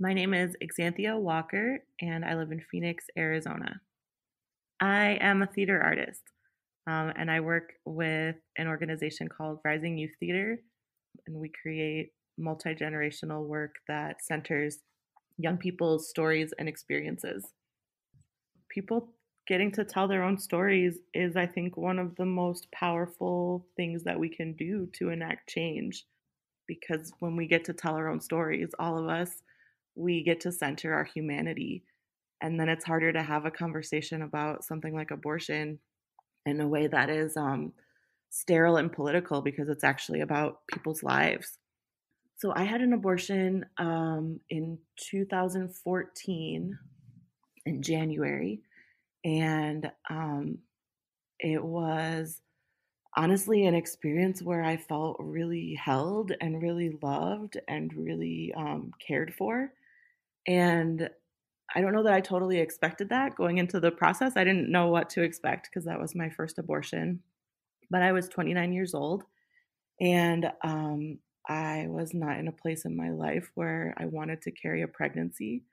My name is Xanthia Walker, and I live in Phoenix, Arizona. I am a theater artist, um, and I work with an organization called Rising Youth Theater, and we create multi generational work that centers young people's stories and experiences. People getting to tell their own stories is, I think, one of the most powerful things that we can do to enact change. Because when we get to tell our own stories, all of us, we get to center our humanity. And then it's harder to have a conversation about something like abortion in a way that is um, sterile and political because it's actually about people's lives. So I had an abortion um, in 2014 in January, and um, it was honestly an experience where I felt really held and really loved and really um, cared for. And I don't know that I totally expected that going into the process. I didn't know what to expect because that was my first abortion. But I was 29 years old and um, I was not in a place in my life where I wanted to carry a pregnancy.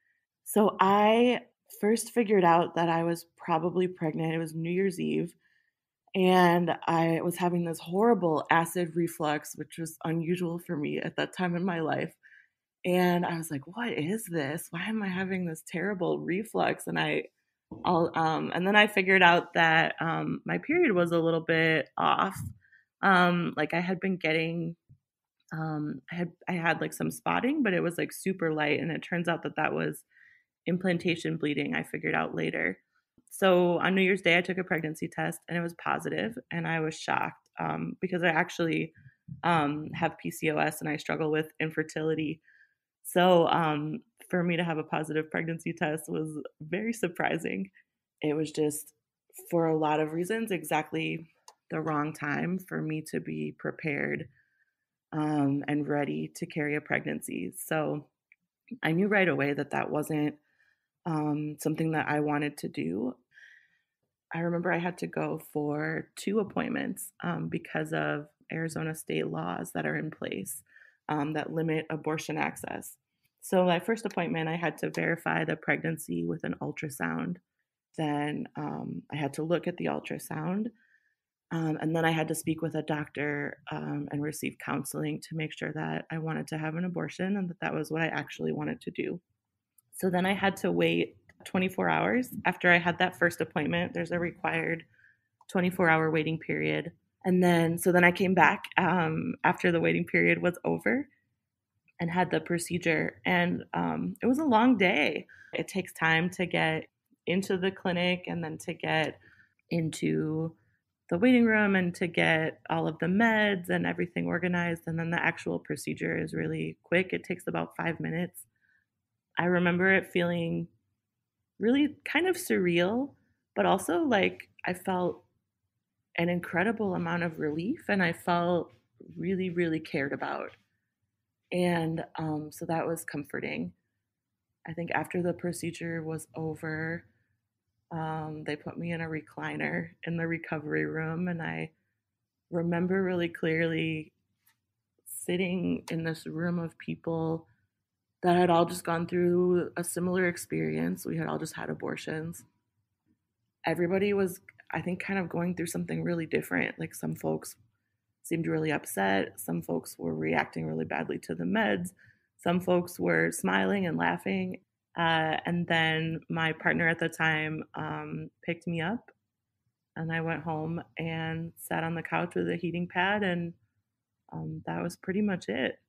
So I first figured out that I was probably pregnant. It was New Year's Eve. And I was having this horrible acid reflux, which was unusual for me at that time in my life. And I was like, what is this? Why am I having this terrible reflux? And I, I'll, um, and then I figured out that um, my period was a little bit off. Um, like I had been getting, um, I had, I had like some spotting, but it was like super light. And it turns out that that was implantation bleeding. I figured out later. So on New Year's Day, I took a pregnancy test and it was positive, and I was shocked um, because I actually um, have PCOS and I struggle with infertility. So um, for me to have a positive pregnancy test was very surprising. It was just, for a lot of reasons, exactly the wrong time for me to be prepared um, and ready to carry a pregnancy. So I knew right away that that wasn't um, something that I wanted to do. I remember I had to go for two appointments um, because of Arizona state laws that are in place um, that limit abortion access. So, my first appointment, I had to verify the pregnancy with an ultrasound. Then um, I had to look at the ultrasound. Um, and then I had to speak with a doctor um, and receive counseling to make sure that I wanted to have an abortion and that that was what I actually wanted to do. So then I had to wait 24 hours after I had that first appointment. There's a required 24 hour waiting period. And then, so then I came back um, after the waiting period was over and had the procedure. And um, it was a long day. It takes time to get into the clinic and then to get into the waiting room and to get all of the meds and everything organized. And then the actual procedure is really quick. It takes about five minutes. I remember it feeling really kind of surreal, but also like I felt an incredible amount of relief and I felt really, really cared about. And um, so that was comforting. I think after the procedure was over, um, they put me in a recliner in the recovery room. And I remember really clearly sitting in this room of people that had all just gone through a similar experience. We had all just had abortions. Everybody was, I think, kind of going through something really different. Like some folks seemed really upset, some folks were reacting really badly to the meds, some folks were smiling and laughing. Uh, and then my partner at the time um, picked me up, and I went home and sat on the couch with a heating pad, and um, that was pretty much it.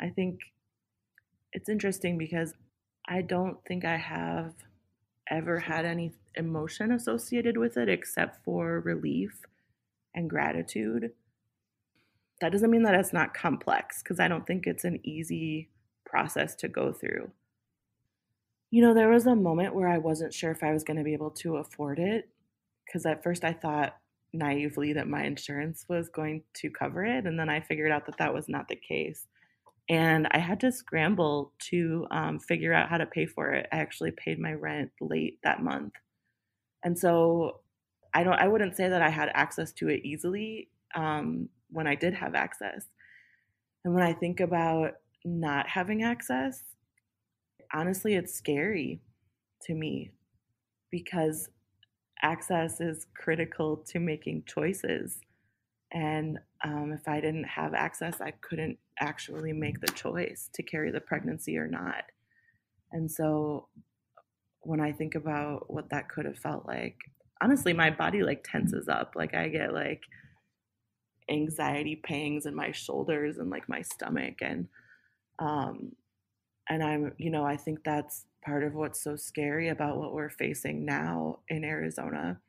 I think it's interesting because I don't think I have ever had any emotion associated with it except for relief and gratitude. That doesn't mean that it's not complex because I don't think it's an easy process to go through. You know, there was a moment where I wasn't sure if I was going to be able to afford it because at first I thought naively that my insurance was going to cover it. And then I figured out that that was not the case and I had to scramble to um, figure out how to pay for it. I actually paid my rent late that month, and so I don't. I wouldn't say that I had access to it easily um, when I did have access. And when I think about not having access, honestly, it's scary to me because access is critical to making choices. And um, if I didn't have access, I couldn't actually make the choice to carry the pregnancy or not. And so when I think about what that could have felt like, honestly, my body like tenses up. Like I get like anxiety pangs in my shoulders and like my stomach. And, um, and I'm, you know, I think that's part of what's so scary about what we're facing now in Arizona